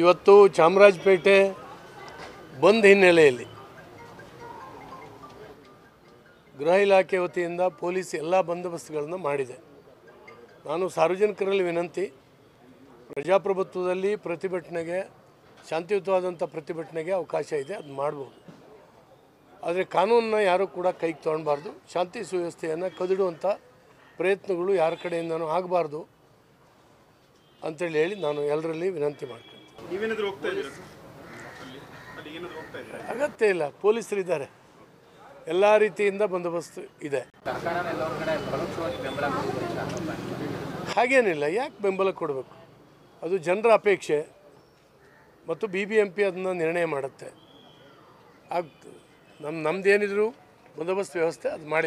ಇವತ್ತು ಚಾಮರಾಜಪೇಟೆ ಬಂದ್ ಹಿನ್ನೆಲೆಯಲ್ಲಿ ಗೃಹ ಇಲಾಖೆ ವತಿಯಿಂದ ಪೊಲೀಸ್ ಎಲ್ಲ ಬಂದೋಬಸ್ತ್ಗಳನ್ನು ಮಾಡಿದೆ. ನಾನು ಸಾರ್ವಜನಿಕರಲ್ಲಿ ವಿನಂತಿ, ಪ್ರಜಾಪ್ರಭುತ್ವದಲ್ಲಿ ಪ್ರತಿಭಟನೆಗೆ ಶಾಂತಿಯುತವಾದಂಥ ಪ್ರತಿಭಟನೆಗೆ ಅವಕಾಶ ಇದೆ ಅದು ಮಾಡ್ಬೋದು. ಆದರೆ ಕಾನೂನನ್ನ ಯಾರೂ ಕೂಡ ಕೈಗೆ ತೊಗೊಳ್ಬಾರ್ದು ಶಾಂತಿ ಸುವ್ಯವಸ್ಥೆಯನ್ನು ಕದಿಡುವಂಥ ಪ್ರಯತ್ನಗಳು ಯಾರ ಕಡೆಯಿಂದನೂ ಆಗಬಾರ್ದು ಅಂತೇಳಿ ಹೇಳಿ ನಾನು ಎಲ್ಲರಲ್ಲಿ ವಿನಂತಿ ಮಾಡ್ತೀನಿ ಇದ್ದೀರಾ? ಇದ್ದೀರಾ? ಅಗತ್ಯ ಇಲ್ಲ, ಪೊಲೀಸರಿದ್ದಾರೆ. ಎಲ್ಲ ರೀತಿಯಿಂದ ಬಂದೋಬಸ್ತ್ ಇದೆ. ಹಾಗೇನಿಲ್ಲ, ಯಾಕೆ ಬೆಂಬಲ ಕೊಡಬೇಕು? ಅದು ಜನರ ಅಪೇಕ್ಷೆ ಮತ್ತು ಬಿ ಬಿ ಎಂ ಪಿ ಅದನ್ನು ನಿರ್ಣಯ ಮಾಡುತ್ತೆ. ಆಗ್ತದೆ ನಮ್ಮ ನಮ್ದೇನಿದ್ರು ಬಂದೋಬಸ್ತ್ ವ್ಯವಸ್ಥೆ ಅದು ಮಾಡಿದೆ